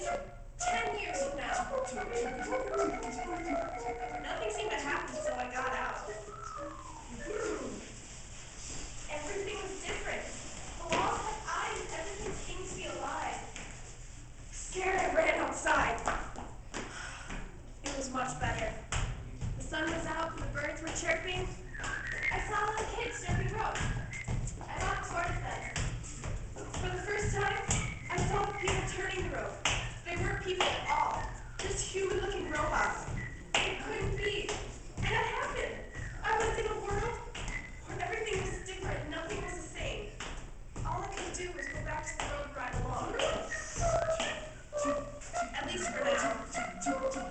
Nothing seemed to happen, so I got out. Everything was different. The walls had eyes. Everything seemed to be alive. Scared, I ran outside. It was much better. The sun was out, the birds were chirping. People at all, just human-looking robots. It couldn't be. And it happened. I was in a world where everything was different, nothing was the same. All I could do was go back to the road I belonged. At least for now.